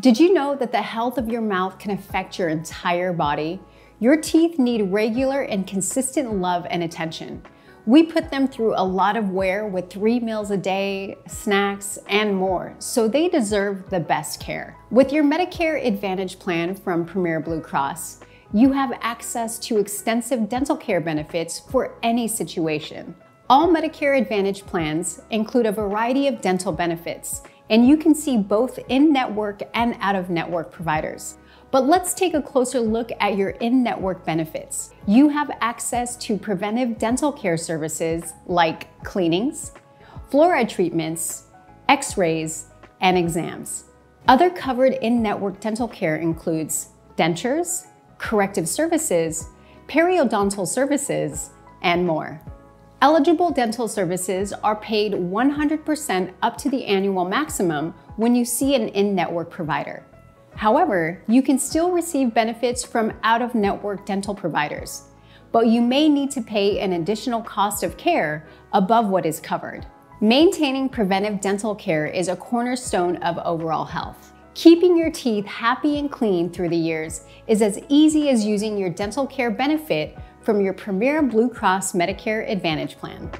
Did you know that the health of your mouth can affect your entire body? Your teeth need regular and consistent love and attention. We put them through a lot of wear with three meals a day, snacks, and more, so they deserve the best care. With your Medicare Advantage plan from Premera Blue Cross, you have access to extensive dental care benefits for any situation. All Medicare Advantage plans include a variety of dental benefits, and you can see both in-network and out-of-network providers. But let's take a closer look at your in-network benefits. You have access to preventive dental care services like cleanings, fluoride treatments, x-rays, and exams. Other covered in-network dental care includes dentures, corrective services, periodontal services, and more. Eligible dental services are paid 100% up to the annual maximum when you see an in-network provider. However, you can still receive benefits from out-of-network dental providers, but you may need to pay an additional cost of care above what is covered. Maintaining preventive dental care is a cornerstone of overall health. Keeping your teeth happy and clean through the years is as easy as using your dental care benefit from your Premera Blue Cross Medicare Advantage plan.